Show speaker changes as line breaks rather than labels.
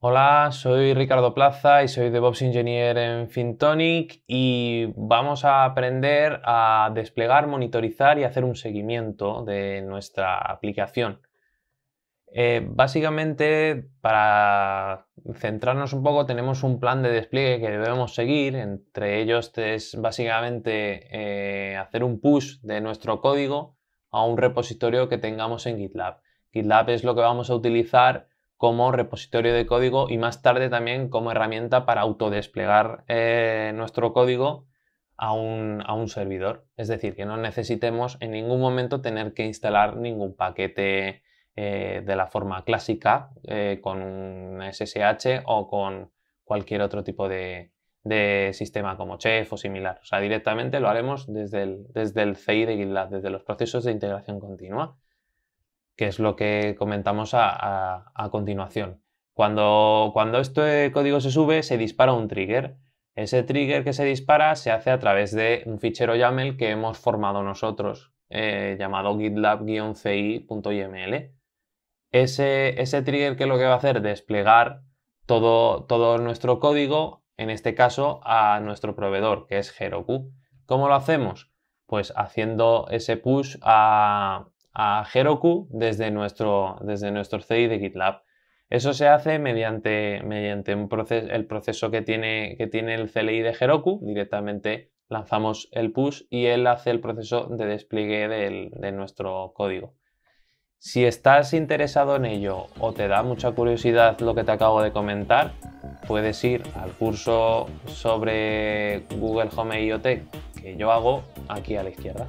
Hola, soy Ricardo Plaza y soy DevOps Engineer en Fintonic y vamos a aprender a desplegar, monitorizar y hacer un seguimiento de nuestra aplicación. Eh, básicamente, para centrarnos un poco, tenemos un plan de despliegue que debemos seguir. Entre ellos es básicamente eh, hacer un push de nuestro código a un repositorio que tengamos en GitLab. GitLab es lo que vamos a utilizar como repositorio de código y más tarde también como herramienta para autodesplegar eh, nuestro código a un, servidor. Es decir, que no necesitemos en ningún momento tener que instalar ningún paquete eh, de la forma clásica eh, con un SSH o con cualquier otro tipo de, sistema como Chef o similar. O sea, directamente lo haremos desde el, desde el CI de GitLab, desde los procesos de integración continua que es lo que comentamos a, continuación. Cuando, cuando este código se sube, se dispara un trigger. Ese trigger que se dispara se hace a través de un fichero YAML que hemos formado nosotros, eh, llamado gitlab-ci.yml. Ese, ese trigger que lo que va a hacer es desplegar todo, todo nuestro código, en este caso a nuestro proveedor, que es Heroku. ¿Cómo lo hacemos? Pues haciendo ese push a, a Heroku desde nuestro, desde nuestro CI de GitLab. Eso se hace mediante, mediante un el proceso que tiene, que tiene el CLI de Heroku. Directamente lanzamos el push y él hace el proceso de despliegue de nuestro código. Si estás interesado en ello o te da mucha curiosidad lo que te acabo de comentar, puedes ir al curso sobre Google Home IoT que yo hago aquí a la izquierda.